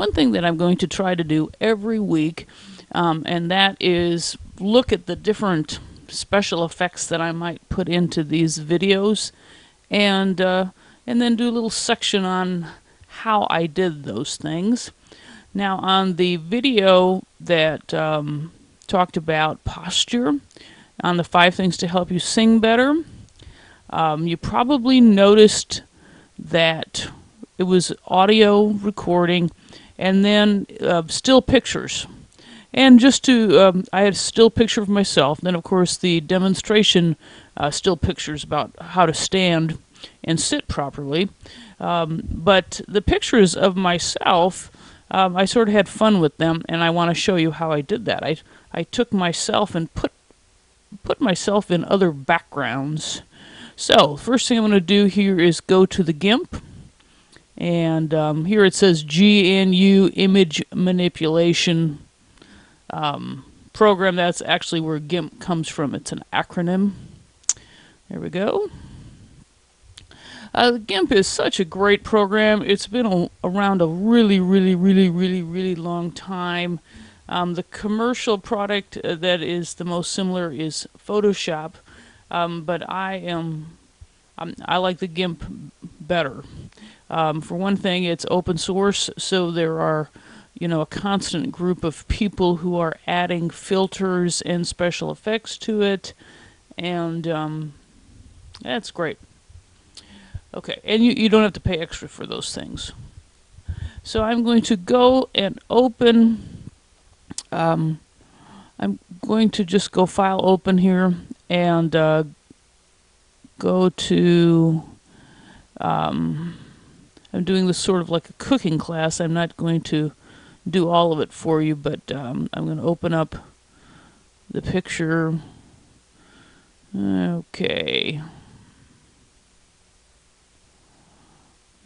one thing that I'm going to try to do every week, um, and that is look at the different special effects that I might put into these videos, and uh, and then do a little section on how I did those things. Now, on the video that um, talked about posture, on the five things to help you sing better, um, you probably noticed that it was audio recording and then uh, still pictures. And just to, um, I had a still picture of myself, then of course the demonstration uh, still pictures about how to stand and sit properly. Um, but the pictures of myself, um, I sort of had fun with them, and I want to show you how I did that. I, I took myself and put put myself in other backgrounds. So, first thing I'm going to do here is go to the GIMP. And um, here it says GNU Image Manipulation um, Program. That's actually where GIMP comes from. It's an acronym. There we go. Uh, GIMP is such a great program. It's been a, around a really, really, really, really, really long time. Um, the commercial product uh, that is the most similar is Photoshop, um, but I am I like the GIMP better. Um, for one thing, it's open source, so there are you know a constant group of people who are adding filters and special effects to it, and um, that's great. Okay, and you, you don't have to pay extra for those things. So I'm going to go and open um, I'm going to just go file open here and uh, go to um, I'm doing this sort of like a cooking class. I'm not going to do all of it for you, but um, I'm going to open up the picture. Okay.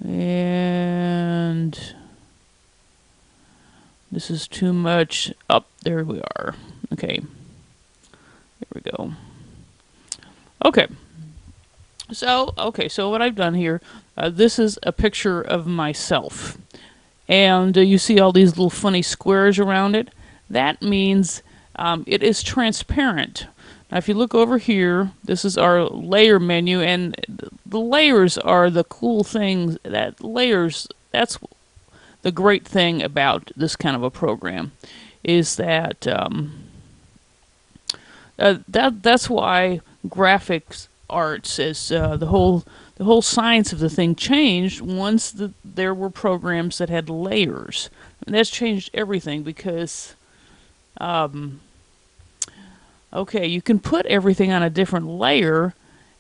And this is too much. Up oh, there we are. Okay. There we go. Okay. So, okay, so what I've done here, uh, this is a picture of myself. And uh, you see all these little funny squares around it. That means um, it is transparent. Now, if you look over here, this is our layer menu, and the layers are the cool things. That layers, that's the great thing about this kind of a program is that um, uh, that that's why graphics arts as uh, the whole the whole science of the thing changed once the, there were programs that had layers. And that's changed everything because um, okay, you can put everything on a different layer.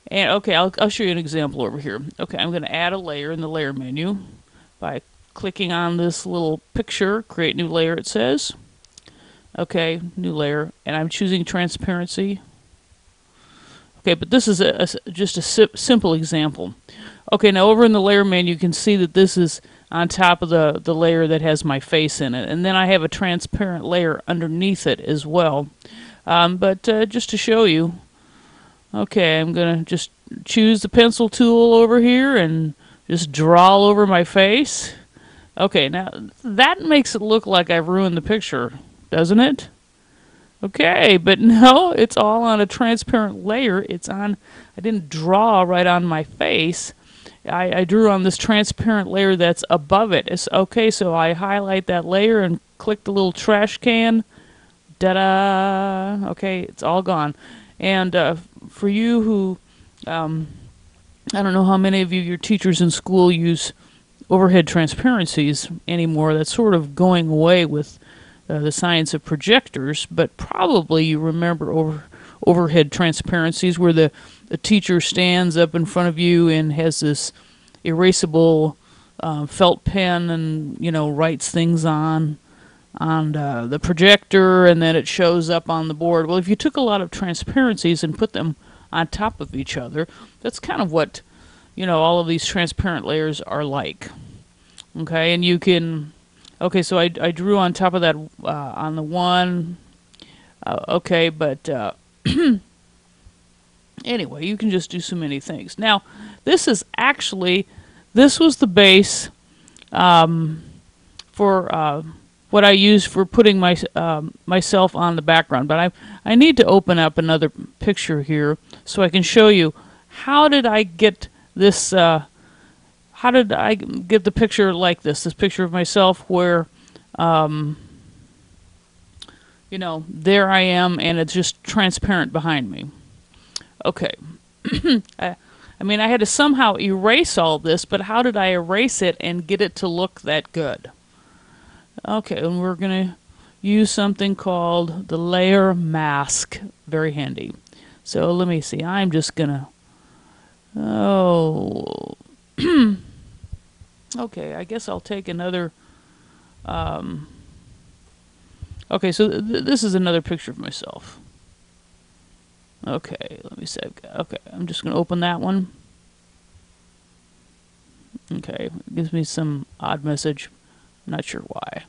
And okay, I'll, I'll show you an example over here. Okay, I'm going to add a layer in the layer menu by clicking on this little picture, create new layer it says. Okay, new layer, and I'm choosing transparency. Okay, but this is a, a just a si simple example. Okay, now over in the layer menu, you can see that this is on top of the, the layer that has my face in it. And then I have a transparent layer underneath it as well. Um, but uh, just to show you, okay, I'm going to just choose the pencil tool over here and just draw over my face. Okay, now that makes it look like I've ruined the picture, doesn't it? Okay, but no, it's all on a transparent layer. It's on, I didn't draw right on my face. I, I drew on this transparent layer that's above it. It's okay, so I highlight that layer and click the little trash can. Da-da! Okay, it's all gone. And uh, for you who, um, I don't know how many of you, your teachers in school use overhead transparencies anymore. That's sort of going away with uh, the science of projectors, but probably you remember over, overhead transparencies where the, the teacher stands up in front of you and has this erasable uh, felt pen and you know writes things on on uh, the projector and then it shows up on the board. Well, if you took a lot of transparencies and put them on top of each other, that's kind of what you know, all of these transparent layers are like. Okay, and you can, okay, so I, I drew on top of that uh, on the one, uh, okay, but uh, anyway, you can just do so many things. Now, this is actually, this was the base um, for uh, what I use for putting my um, myself on the background. But I I need to open up another picture here so I can show you how did I get this. How did I get the picture like this? This picture of myself where, um, you know, there I am and it's just transparent behind me. Okay. I, I mean, I had to somehow erase all this, but how did I erase it and get it to look that good? Okay, and we're going to use something called the layer mask. Very handy. So let me see. I'm just going to. Oh. okay, I guess I'll take another. Um, okay, so th this is another picture of myself. Okay, let me save. Okay, I'm just going to open that one. Okay, it gives me some odd message. I'm not sure why.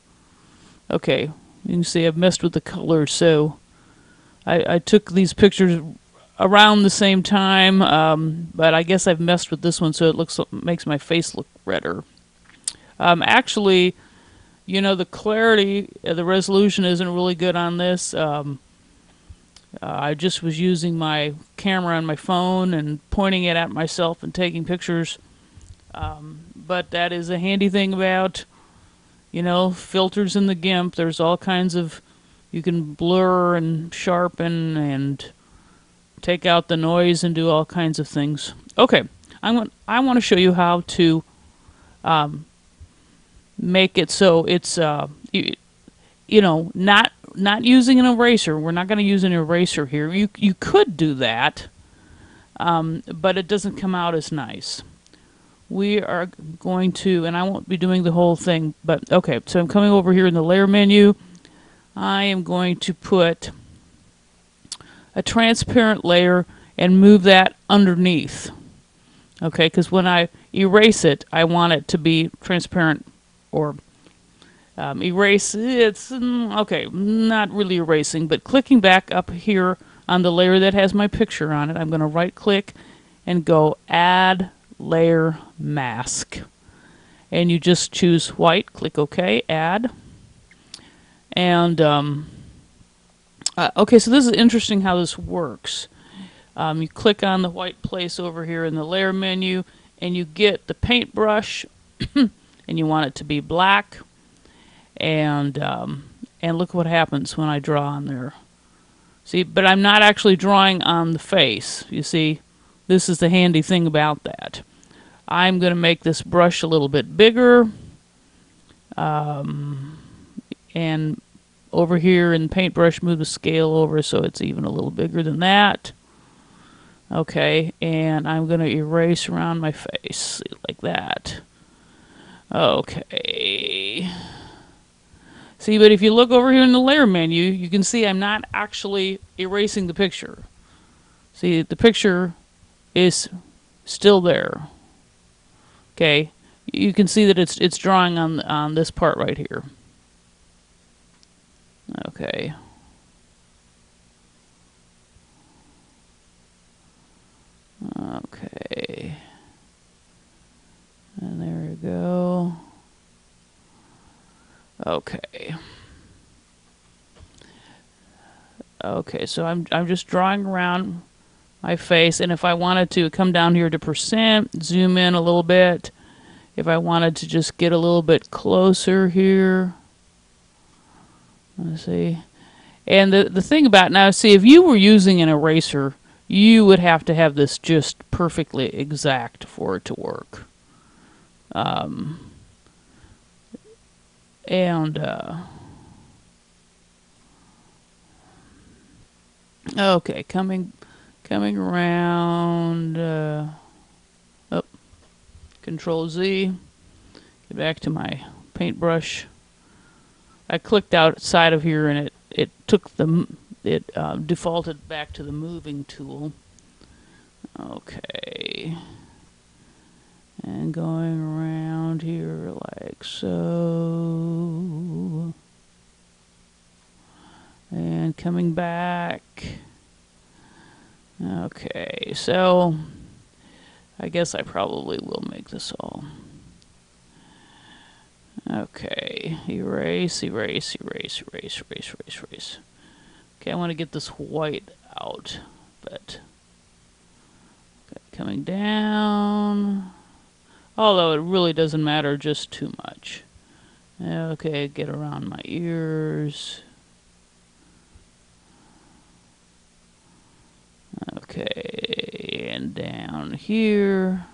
Okay, you can see I've messed with the colors, so I, I took these pictures around the same time, um, but I guess I've messed with this one so it looks makes my face look redder. Um, actually, you know, the clarity, uh, the resolution isn't really good on this. Um, uh, I just was using my camera on my phone and pointing it at myself and taking pictures. Um, but that is a handy thing about, you know, filters in the GIMP. There's all kinds of, you can blur and sharpen and take out the noise and do all kinds of things. Okay, I'm I want to show you how to um, make it so it's uh, you, you know not not using an eraser. We're not going to use an eraser here. You you could do that, um, but it doesn't come out as nice. We are going to, and I won't be doing the whole thing, but okay. So I'm coming over here in the layer menu. I am going to put a transparent layer and move that underneath. Okay, because when I erase it, I want it to be transparent or um, erase, it's, mm, okay, not really erasing, but clicking back up here on the layer that has my picture on it, I'm going to right click and go add layer mask. And you just choose white, click OK, add. And, um, uh, okay, so this is interesting how this works. Um, you click on the white place over here in the layer menu, and you get the paintbrush, and you want it to be black and um, and look what happens when I draw on there. See, but I'm not actually drawing on the face. You see, this is the handy thing about that. I'm going to make this brush a little bit bigger. Um, and over here in paintbrush, move the scale over so it's even a little bigger than that. Okay, and I'm going to erase around my face like that. Okay. See, but if you look over here in the layer menu, you can see I'm not actually erasing the picture. See, the picture is still there. Okay, you can see that it's it's drawing on on this part right here. Okay. And there we go. Okay. Okay, so I'm I'm just drawing around my face, and if I wanted to come down here to percent, zoom in a little bit. If I wanted to just get a little bit closer here, let's see. And the the thing about now, see, if you were using an eraser, you would have to have this just perfectly exact for it to work. Um, and uh, okay, coming coming around. Uh, oh, Control Z. Get back to my paintbrush. I clicked outside of here and it it took the it uh, defaulted back to the moving tool. Okay and going around here like so and coming back okay so I guess I probably will make this all Okay, erase, erase, erase, erase, erase, erase, erase. Okay, I want to get this white out, but okay, coming down. Although it really doesn't matter just too much. Okay, get around my ears. Okay, and down here.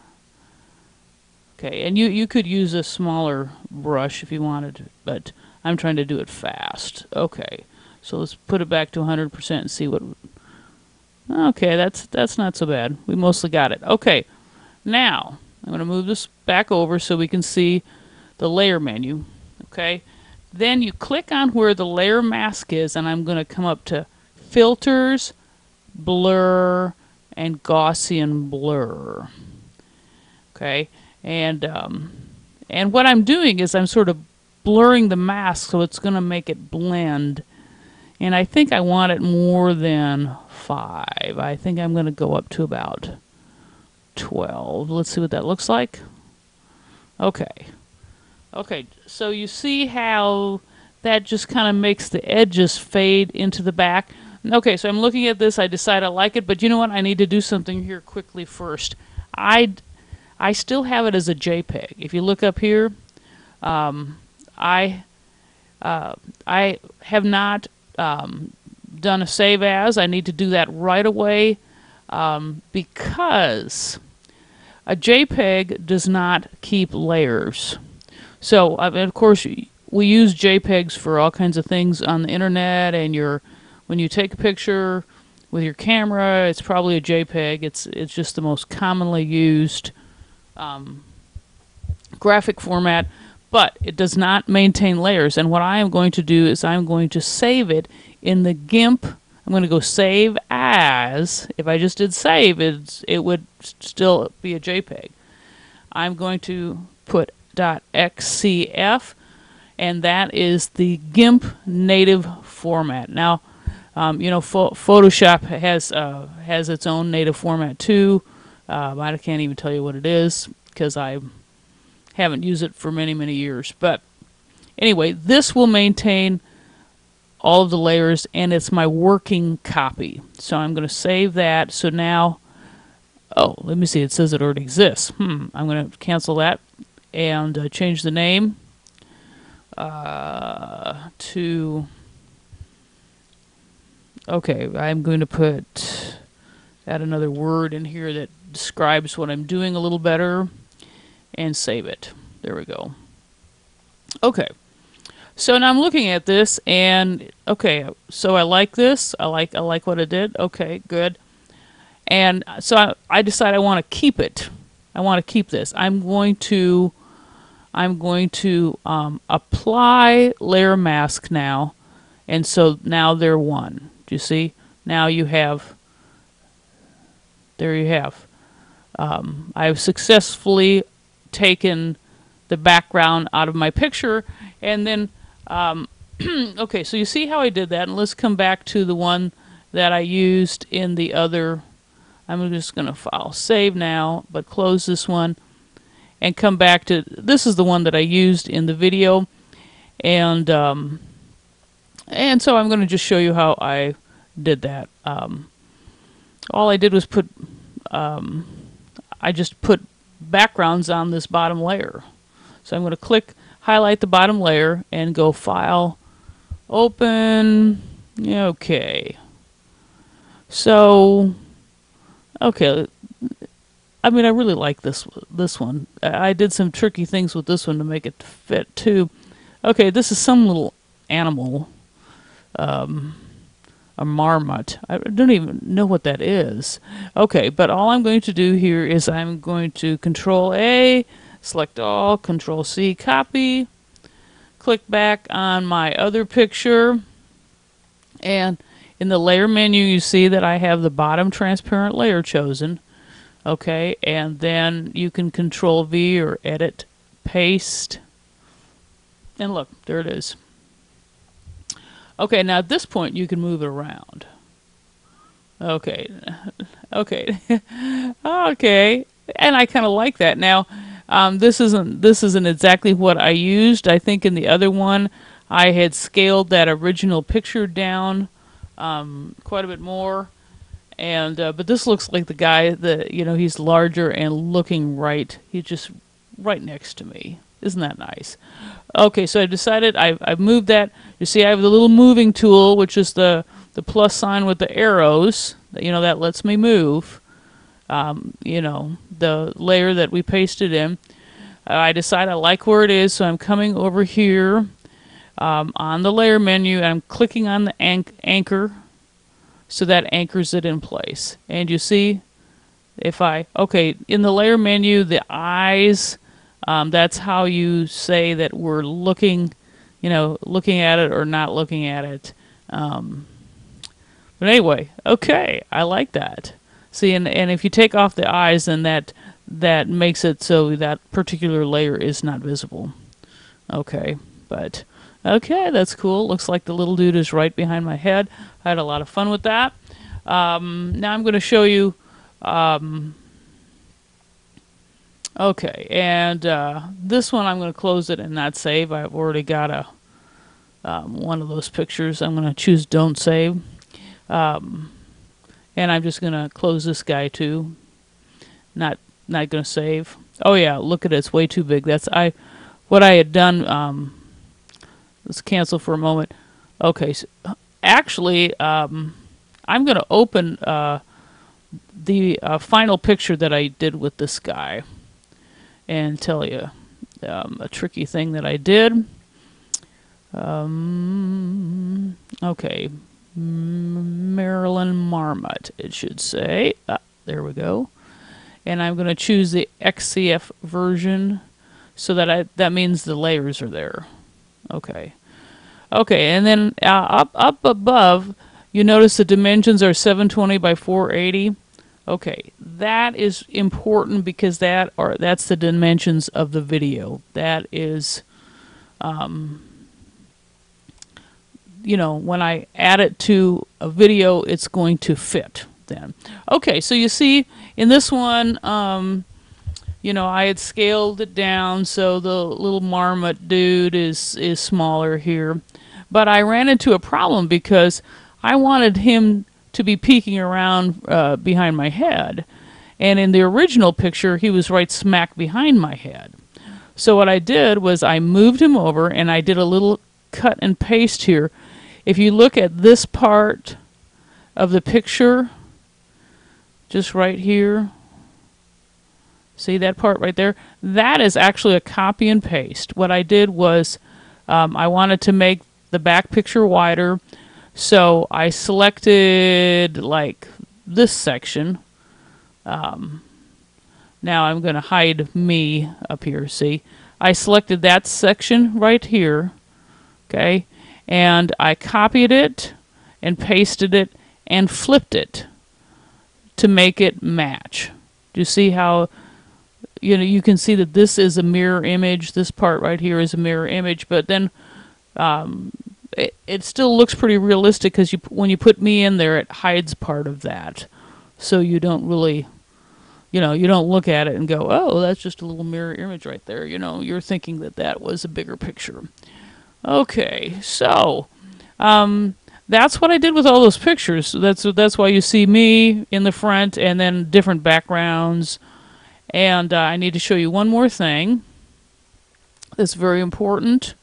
Okay, and you, you could use a smaller brush if you wanted, but I'm trying to do it fast. Okay, so let's put it back to 100% and see what... Okay, that's that's not so bad. We mostly got it. Okay, now I'm going to move this back over so we can see the layer menu. Okay, then you click on where the layer mask is, and I'm going to come up to Filters, Blur, and Gaussian Blur. Okay, and um, and what I'm doing is I'm sort of blurring the mask so it's going to make it blend and I think I want it more than 5 I think I'm going to go up to about 12 let's see what that looks like. Okay. Okay so you see how that just kind of makes the edges fade into the back? Okay so I'm looking at this I decide I like it but you know what? I need to do something here quickly first. I I still have it as a JPEG. If you look up here, um, I uh, I have not um, done a save as. I need to do that right away um, because a JPEG does not keep layers. So, uh, of course, we use JPEGs for all kinds of things on the internet, and your when you take a picture with your camera, it's probably a JPEG. It's it's just the most commonly used um, graphic format, but it does not maintain layers. And what I am going to do is I'm going to save it in the GIMP. I'm going to go save as. If I just did save, it's, it would still be a JPEG. I'm going to put .xcf, and that is the GIMP native format. Now, um, you know, Photoshop has uh, has its own native format too. Um, I can't even tell you what it is because I haven't used it for many, many years. But anyway, this will maintain all of the layers and it's my working copy. So I'm going to save that. So now, oh, let me see. It says it already exists. Hmm. I'm going to cancel that and uh, change the name uh, to. Okay, I'm going to put add another word in here that describes what I'm doing a little better and save it. There we go. Okay. So now I'm looking at this and okay, so I like this. I like I like what it did. Okay, good. And so I, I decide I want to keep it. I want to keep this. I'm going to I'm going to um, apply layer mask now. And so now they're one. Do you see? Now you have there you have um, I've successfully taken the background out of my picture and then um, okay so you see how I did that and let's come back to the one that I used in the other. I'm just gonna file save now but close this one and come back to this is the one that I used in the video. And um, and so I'm going to just show you how I did that. Um, all I did was put um, I just put backgrounds on this bottom layer. So I'm going to click, highlight the bottom layer, and go File, Open, okay. So, okay, I mean, I really like this this one. I did some tricky things with this one to make it fit too. Okay, this is some little animal. Um, a marmot. I don't even know what that is. Okay, but all I'm going to do here is I'm going to Control A, select all, Control C, copy, click back on my other picture, and in the layer menu you see that I have the bottom transparent layer chosen. Okay, and then you can Control V or Edit, Paste, and look, there it is. Okay, now at this point you can move it around. Okay, okay, okay, and I kind of like that. Now, Um, this isn't this isn't exactly what I used. I think in the other one, I had scaled that original picture down um, quite a bit more, and uh, but this looks like the guy that you know he's larger and looking right. He's just right next to me. Isn't that nice? Okay, so I decided I've, I've moved that. You see, I have the little moving tool, which is the the plus sign with the arrows. That you know that lets me move. Um, you know the layer that we pasted in. I decide I like where it is, so I'm coming over here um, on the layer menu and I'm clicking on the anch anchor so that anchors it in place. And you see, if I, okay, in the layer menu, the eyes, um, that's how you say that we're looking, you know, looking at it or not looking at it. Um, but anyway, okay, I like that. See, and, and if you take off the eyes, then that that makes it so that particular layer is not visible. Okay, but okay, that's cool. Looks like the little dude is right behind my head. I had a lot of fun with that. Um, now I'm going to show you. Um, okay, and uh, this one I'm going to close it and not save. I've already got a um, one of those pictures. I'm going to choose don't save. Um, and I'm just going to close this guy too. Not not going to save. Oh yeah, look at it. It's way too big. That's I what I had done um, let's cancel for a moment. Okay, so actually um, I'm going to open uh, the uh, final picture that I did with this guy and tell you um, a tricky thing that I did. Um, okay, Marilyn Marmot, it should say. Ah, there we go. And I'm going to choose the XCF version so that I that means the layers are there. Okay. Okay, and then uh, up up above, you notice the dimensions are 720 by 480. Okay, that is important because that are that's the dimensions of the video. That is um, you know, when I add it to a video, it's going to fit then. Okay, so you see in this one, um, you know, I had scaled it down so the little marmot dude is, is smaller here. But I ran into a problem because I wanted him to be peeking around uh, behind my head. And in the original picture, he was right smack behind my head. So what I did was I moved him over and I did a little cut and paste here if you look at this part of the picture, just right here, see that part right there? That is actually a copy and paste. What I did was um, I wanted to make the back picture wider, so I selected like this section. Um, now I'm going to hide me up here, see? I selected that section right here, okay? And I copied it and pasted it and flipped it to make it match. Do you see how you know you can see that this is a mirror image. This part right here is a mirror image. But then um, it, it still looks pretty realistic because you when you put me in there it hides part of that. So you don't really you know you don't look at it and go oh that's just a little mirror image right there. You know you're thinking that that was a bigger picture Okay, so um, that's what I did with all those pictures. That's that's why you see me in the front and then different backgrounds. And uh, I need to show you one more thing. That's very important.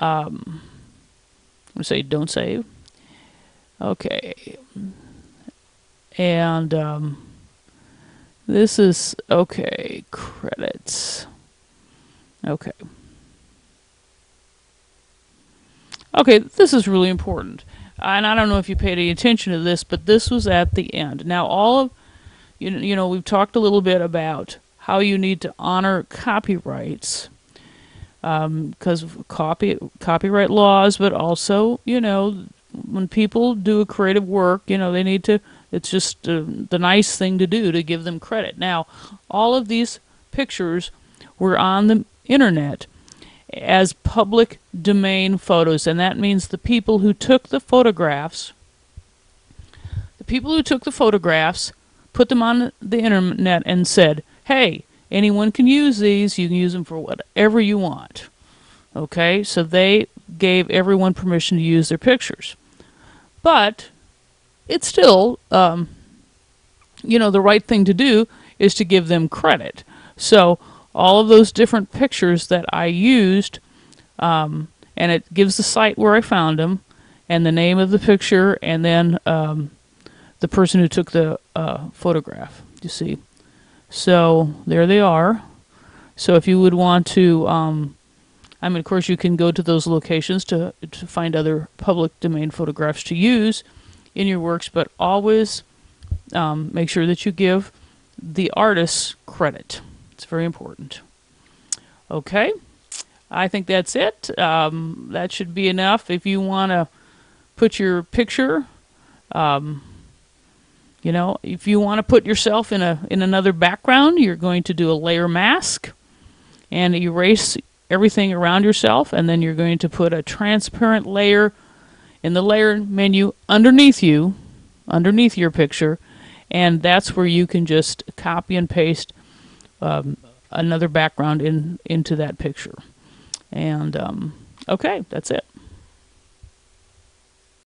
Um, I'm say don't save. Okay. And um, this is okay. Credits. Okay. Okay, this is really important. And I don't know if you paid any attention to this, but this was at the end. Now, all of, you, you know, we've talked a little bit about how you need to honor copyrights because um, copy copyright laws, but also, you know, when people do a creative work, you know, they need to. It's just uh, the nice thing to do to give them credit. Now, all of these pictures were on the internet as public domain photos, and that means the people who took the photographs, the people who took the photographs put them on the internet and said, hey, anyone can use these. You can use them for whatever you want. Okay, so they gave everyone permission to use their pictures. But it's still, um, you know, the right thing to do is to give them credit. So all of those different pictures that I used, um, and it gives the site where I found them, and the name of the picture, and then um, the person who took the uh, photograph. You see, so there they are. So if you would want to, um, I mean, of course, you can go to those locations to to find other public domain photographs to use in your works, but always um, make sure that you give the artist credit. It's very important. Okay, I think that's it. Um, that should be enough. If you want to put your picture, um, you know, if you want to put yourself in a in another background, you're going to do a layer mask and erase everything around yourself, and then you're going to put a transparent layer in the layer menu underneath you, underneath your picture, and that's where you can just copy and paste um, another background in into that picture. And um, okay, that's it.